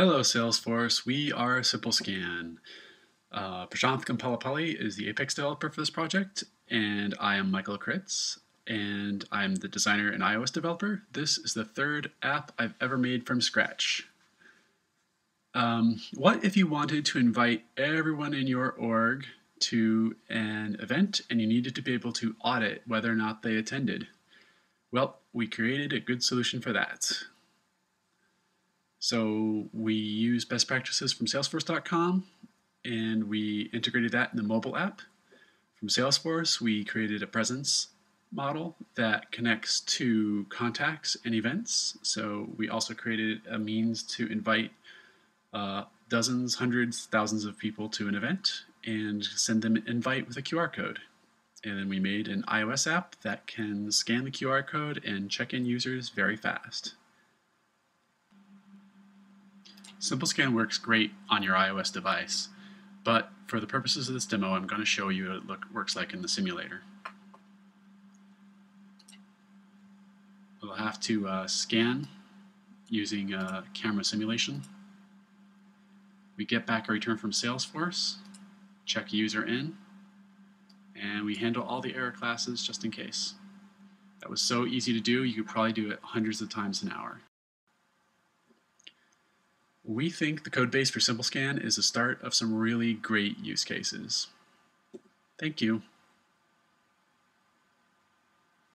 Hello, Salesforce. We are SimpleScan. Uh, Prashanth Kampalapalli is the Apex developer for this project, and I am Michael Kritz, and I'm the designer and iOS developer. This is the third app I've ever made from scratch. Um, what if you wanted to invite everyone in your org to an event and you needed to be able to audit whether or not they attended? Well, we created a good solution for that. So we use best practices from salesforce.com and we integrated that in the mobile app. From Salesforce, we created a presence model that connects to contacts and events. So we also created a means to invite uh, dozens, hundreds, thousands of people to an event and send them an invite with a QR code. And then we made an iOS app that can scan the QR code and check in users very fast. SimpleScan works great on your iOS device, but for the purposes of this demo, I'm going to show you what it look, works like in the simulator. We'll have to uh, scan using a camera simulation. We get back a return from Salesforce, check user in, and we handle all the error classes just in case. That was so easy to do, you could probably do it hundreds of times an hour. We think the code base for SimpleScan is the start of some really great use cases. Thank you.